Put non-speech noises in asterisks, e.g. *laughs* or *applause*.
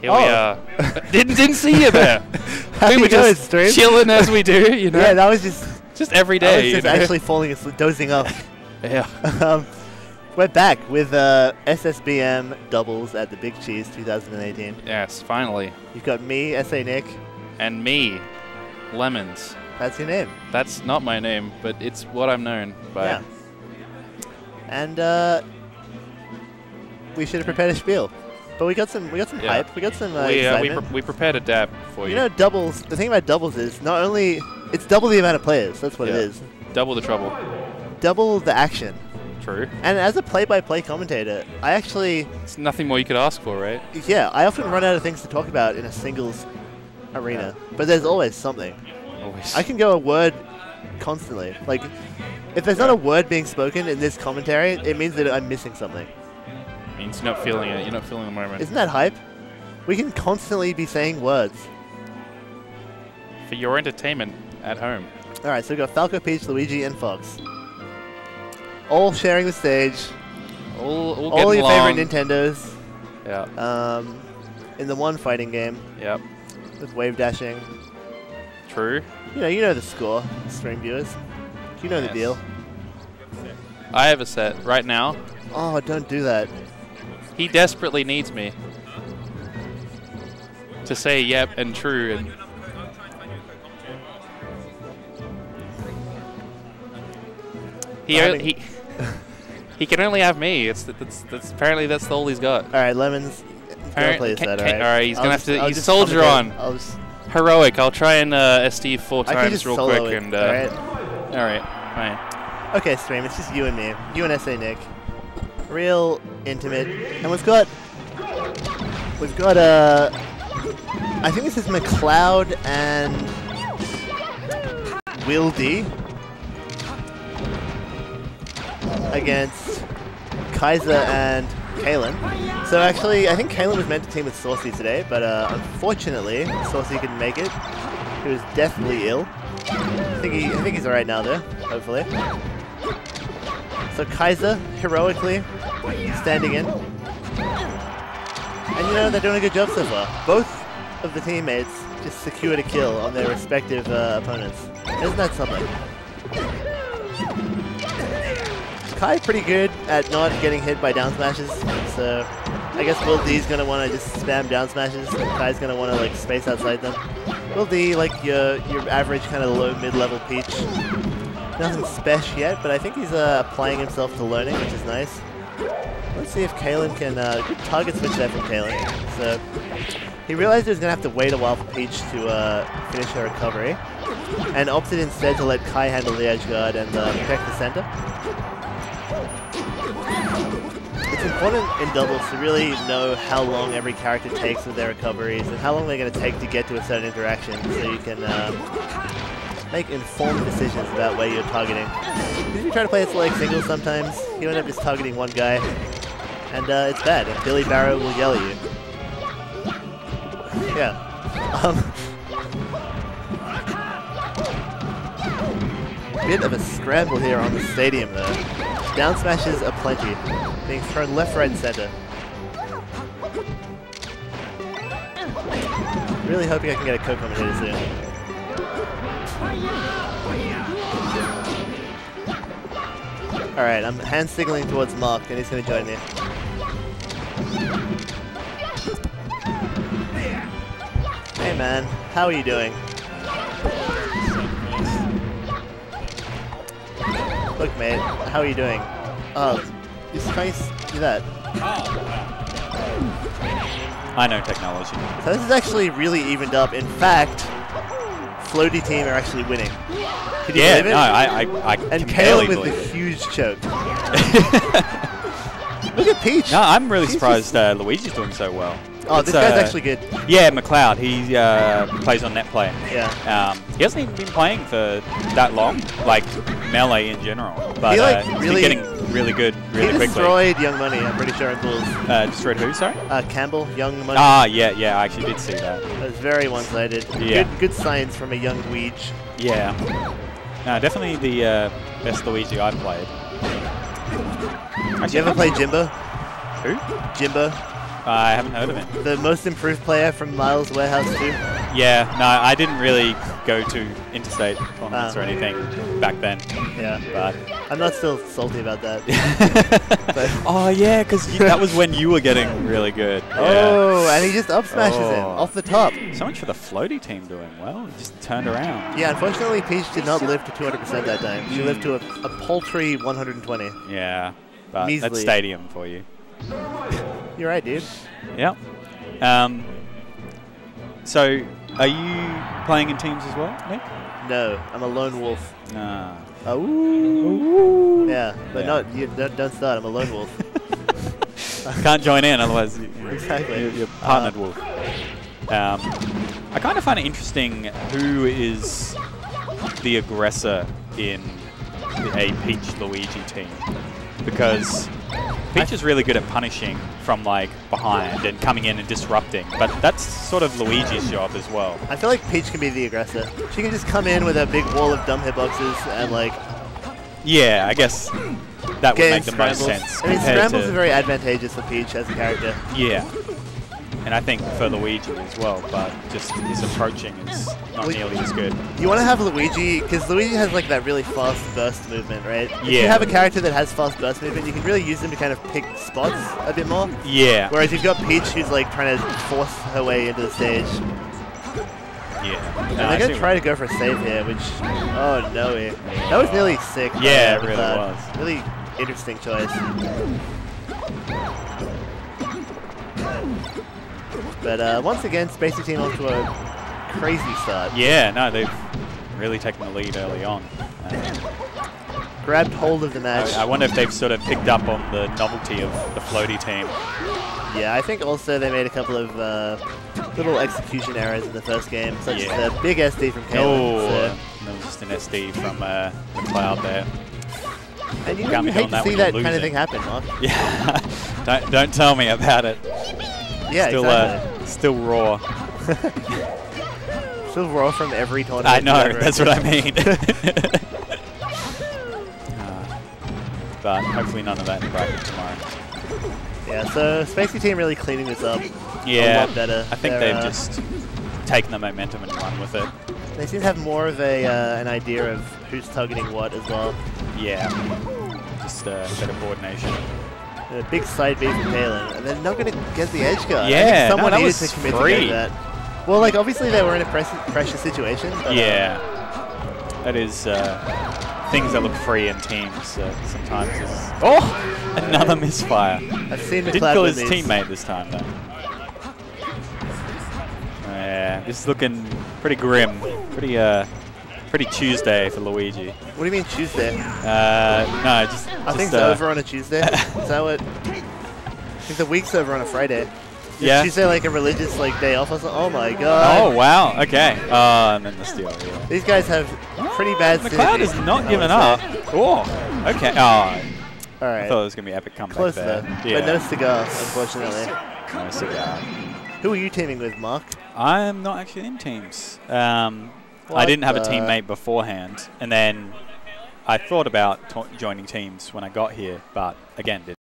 Here we Oh. are. *laughs* didn't didn't see you there. *laughs* How we were doing, just Stream? chilling as we do, you know. Yeah, that was just just every day. I day. was you just know? actually falling asleep, dozing off. *laughs* yeah. um, we're back with uh, SSBM doubles at the Big Cheese 2018. Yes, finally. You've got me, SA Nick. And me, Lemons. That's your name. That's not my name, but it's what I'm known by. Yeah. And uh, we should have prepared a spiel, but we got some. We got some Yeah. hype. We got some uh, we, uh, we, pre- we prepared a dab for you. you know, doubles. The thing about doubles is not only it's double the amount of players. That's what it Yeah. is. Double the trouble. Double the action. True. And as a play-by-play commentator, I actually, It's nothing more you could ask for, right? yeah, I often run out of things to talk about in a singles arena. But there's always something. Always. I can go a word constantly. Like, if there's not a word being spoken in this commentary, it means that I'm missing something. Means you're not feeling it. You're not feeling the moment. Isn't that hype? We can constantly be saying words. for your entertainment at home. All right, so we've got Falco, Peach, Luigi, and Fox. All sharing the stage. All, all, All your along. favorite Nintendos. Yeah. Um, in the one fighting game Yep. with wave dashing. True. You know, you know the score, stream viewers. You know the deal. I have a set right now. Oh, don't do that. He desperately needs me to say yep and true and he I o- mean- he he can only have me. It's that's that's apparently that's all he's got. All right, lemons. Don't Alright, play this ca- set, ca- all right? alright, he's I'll gonna just- have to- I'll he's soldier on. I'll just. Heroic. I'll try and uh, SD four times real quick it. and uh, all right. all right, fine. Okay, stream. It's just you and me. You and SA Nick. Real intimate, and we've got we've got uh, I think this is McCloud and Will D against Kaiza and Kalen. So actually, I think Kalen was meant to team with Saucy today, but uh, unfortunately, Saucy couldn't make it. He was deathly ill. I think he, I think he's alright now though, hopefully. So Kaiza heroically standing in. And you know, they're doing a good job so far. Both of the teammates just secured a kill on their respective uh, opponents. Isn't that something? Kai pretty good at not getting hit by down smashes, so I guess Will D's gonna wanna just spam down smashes, and Kai's gonna wanna like space outside them. Will D, like your your average kind of low mid-level Peach. Nothing special yet, but I think he's uh, applying himself to learning, which is nice. Let's see if Kalen can, uh, target switch there from Kalen. So, he realized he was going to have to wait a while for Peach to uh, finish her recovery, and opted instead to let Kai handle the edge guard and uh, protect the center. It's important in doubles to really know how long every character takes with their recoveries and how long they're going to take to get to a certain interaction so you can uh, make informed decisions about where you're targeting. If you try to play it like singles sometimes, you end up just targeting one guy, and uh, it's bad, Billy Barrow will yell at you. Yeah. Um, bit of a scramble here on the stadium though. Down smashes are plenty, being thrown left, right, and center. Really hoping I can get a co-commentator soon. Alright, I'm hand signaling towards Mark and he's gonna join me. Hey man, how are you doing? Look mate, how are you doing? Oh, try to do that. I know technology. So this is actually really evened up. In fact, Floaty team are actually winning. Can you Yeah, believe it? no, I, I, I and can with the huge choke. *laughs* Look at Peach. No, I'm really Peach surprised uh, Luigi's doing so well. oh, It's, this guy's uh, actually good. Yeah, McCloud. He uh, plays on net play. Yeah. Um, he hasn't even been playing for that long, like melee in general. But He, like, uh, he's really- getting really good really he quickly. destroyed Young Money, I'm pretty sure, in pools. Uh, destroyed who? Sorry. Uh, Campbell, Young Money. Ah, yeah, yeah. I actually did see that. That was very one-sided. Yeah. Good, good science from a young Weege. Yeah. No, definitely the uh, best Luigi I've played. Did you ever play Jimbo? Who? Jimbo? I haven't heard of him. The most improved player from Miles Warehouse 2. Yeah, no, I didn't really go to interstate tournaments Ah. or anything back then. Yeah. But I'm not still salty about that. *laughs* But- oh yeah, because that was when you were getting really good. *laughs* Yeah. Oh, and he just up smashes him Oh. off the top. So much for the floaty team doing well. It Just turned around. Yeah, unfortunately, Peach did not live to 200% that time. She lived to a, a paltry 120. Yeah, but Measly. that's stadium for you. You're right, dude. Yep. Um, so, are you playing in teams as well, Nick? No, I'm a lone wolf. Nah. Oh, ooh. Yeah, but Yeah. not you. Don't, don't start. I'm a lone wolf. *laughs* Can't join in, otherwise you- you're, Exactly. you're, you're partnered Uh, wolf. Um, I kind of find it interesting who is the aggressor in a Peach Luigi team because Peach is really good at punishing from like behind and coming in and disrupting, but that's sort of Luigi's job as well. I feel like Peach can be the aggressor. She can just come in with a big wall of dumb hitboxes and like Yeah, I guess that would make the most sense. I mean, scrambles to- are very advantageous for Peach as a character. Yeah. And I think for Luigi as well, but just his approaching is not nearly as good. You want to have Luigi because Luigi has like that really fast burst movement, right? If you have a character that has fast burst movement, you can really use them to kind of pick spots a bit more. Yeah. Whereas you've got Peach who's like trying to force her way into the stage. Yeah. And No, they're going to try to go for a save here, which, oh no, eh. that was nearly sick. Yeah, uh, it really Cloud. was. Really interesting choice. But uh, once again, Spacey Team off to a crazy start. Yeah, no, they've really taken the lead early on. Uh, Grabbed hold of the match. I, I wonder if they've sort of picked up on the novelty of the floaty team. Yeah, I think also they made a couple of uh, little execution errors in the first game, such Yeah. as the big SD from Kalen. Oh, so- there was just an SD from uh, the cloud there. and you, you hate to that see that kind of thing happen, Mark. *laughs* Yeah, *laughs* don't don't tell me about it. Yeah, still, exactly. uh, still raw. *laughs* Still raw from every tournament. I know, that's what I mean. *laughs* Uh, but hopefully none of that in bracket tomorrow. Yeah, so Spacey Team really cleaning this up a Yeah, lot better. I think They're, they've uh, just taken the momentum and run with it. They seem to have more of a uh, an idea of who's targeting what as well. Yeah, just uh, better coordination. A big side B from Kalen, and they're not going to get the edge guard. Yeah, no, someone that needed was to commit free. to that. Well, like obviously they were in a press pressure situation. But, uh, Yeah, that is uh, things that look free in teams uh, sometimes. Is oh, another misfire. I've seen Didn't kill his these. teammate this time though. Yeah, this is looking pretty grim. Pretty uh, pretty Tuesday for Luigi. What do you mean Tuesday? Uh, no, just, I just think it's uh, over on a Tuesday. *laughs* Is that what? I think the week's over on a Friday. Is Yeah. Tuesday like a religious like day off or something? Oh my god. Oh wow, okay. Uh, and then the steal. Yeah. These guys have pretty bad The cloud is not I giving up. say. Oh, okay. Oh, All I thought it was gonna be epic comeback Close there. though. Yeah. But no cigar, unfortunately. no cigar. Who are you teaming with, Mark? I'm not actually in teams. Um, I didn't have a teammate beforehand, and then I thought about joining teams when I got here, but again, didn't.